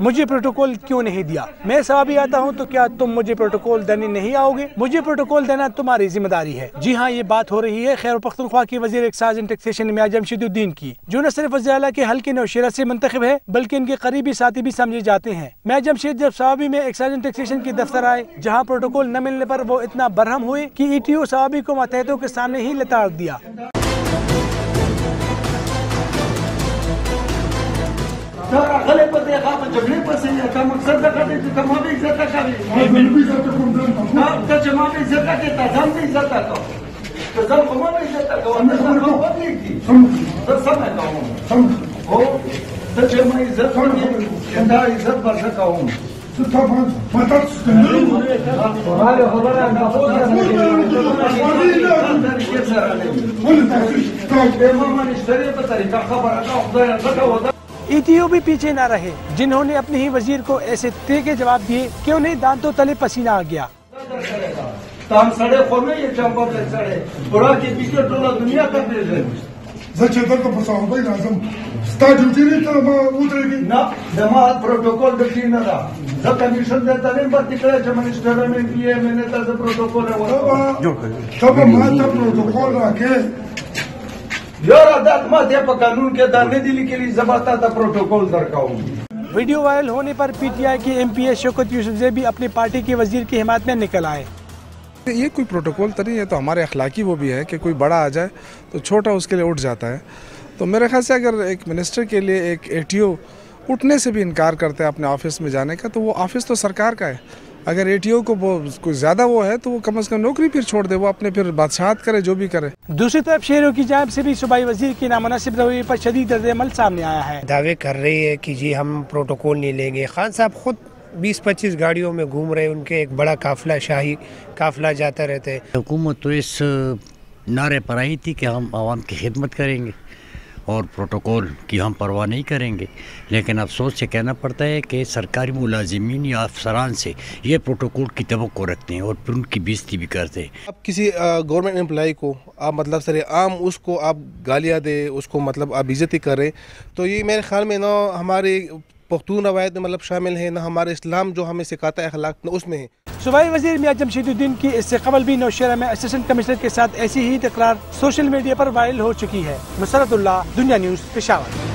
مجھے پروٹوکول کیوں نہیں دیا؟ میں سوابی آتا ہوں تو کیا تم مجھے پروٹوکول دینے نہیں آؤ گے؟ مجھے پروٹوکول دینا تمہاری ذمہ داری ہے۔ جی ہاں یہ بات ہو رہی ہے۔ خیر پختونخوا کی وزیر ایکسائز اینڈ ٹیکسیشن میاں جمشید الدین کی۔ جو نہ صرف وزیر اعلیٰ کے حلقے نوشیرہ سے منتخب ہے، بلکہ ان کے قریبی ساتھی بھی سمجھے جاتے ہیں۔ میاں جمشید جب سوابی میں ایکسائز اینڈ ٹیکسیشن دفتر آئے، جہاں پروٹوکول نہ ملنے پر وہ اتنا برہم ہوئے کہ ای ٹی او سوابی کو ماتحتوں کے سامنے ہی لتاڑ دیا۔ دا غلې په دې غاب جګړې په سي یا کوم مقصد دا کوي چې کومه به عزت کوي مې به عزت کوم دا ته چې ما به عزت کوي ته ځم به عزت کوي ته ځم کومه به عزت کوي نه خبره په دې کې سم سم کوم سم او ته چې ما عزت کوم دا عزت به څه کوم تفهم فترت سكندري وهذا خبر عن تفوز ولا تحكيش طيب ما نشتري بطريقه خبر انا افضل ای ٹی او بھی پیچھے نہ رہے۔ جنہوں نے اپنے ہی وزیر کو ایسے تیگے جواب دیے کہ انہیں دانتوں تلے پسینہ آ گیا۔ تام یار په قانون کې دا نه دي لیکلي زبرتا ته پروتوکول درکاوم ویڈیو وائرل ہونے پر پی ٹی آئی کے ایم پی ایس شوکت یوسف زی بھی اپنی پارٹی کے وزیر کی حمایت میں نکل آئے۔ یہ کوئی پروٹوکول تو نہیں ہے تو ہمارے اخلاقی وہ بھی ہے کہ کوئی بڑا آ جائے تو چھوٹا اس کے لیے اٹھ جاتا ہے۔ تو میرے خیال سے اگر ایک منسٹر کے لیے ایک اے ٹی او اٹھنے سے بھی انکار کرتا ہے اپنے آفس میں جانے کا تو وہ آفس تو سرکار کا ہے۔ اگر اے ٹی او کو کوئی زیادہ وہ ہے تو وہ کم از کم نوکری پھر چھوڑ دے وہ اپنے پھر بادشاہت کرے جو بھی کرے۔ دوسری طرف شہروں کی جانب سے بھی صوبائی وزیر کی نامناسب رویے پر شدید رد عمل سامنے آیا ہے۔ دعوے کر رہی ہے کہ جی ہم پروٹوکول نہیں لیں گے۔ خان صاحب خود بیس پچیس گاڑیوں میں گھوم رہے ان کے ایک بڑا قافلہ شاہی قافلہ جاتا رہتے۔ ہیں حکومت تو اس نعرے پر آئی تھی کہ ہم عوام کی خدمت کریں گے۔ اور پروٹوکول کی ہم پرواہ نہیں کریں گے۔ لیکن افسوس سے کہنا پڑتا ہے کہ سرکاری ملازمین یا افسران سے یہ پروٹوکول کی توقع رکھتے ہیں اور پھر ان کی بیزتی بھی کرتے ہیں۔ اب کسی گورنمنٹ امپلائی کو آپ مطلب سر عام اس کو آپ گالیاں دے اس کو مطلب آپ عزتی کریں، تو یہ میرے خیال میں نا ہماری پختون روایت میں مطلب شامل ہیں، نہ ہمارے اسلام جو ہمیں سکھاتا ہے اخلاق، نہ اس میں ہے صوبائی وزیر میاں جمشید الدین کی اس سے قبل بھی نوشہرہ میں اسسٹنٹ کمشنر کے ساتھ ایسی ہی تکرار سوشل میڈیا پر وائرل ہو چکی ہے۔ مسرت اللہ، دنیا نیوز، پشاور۔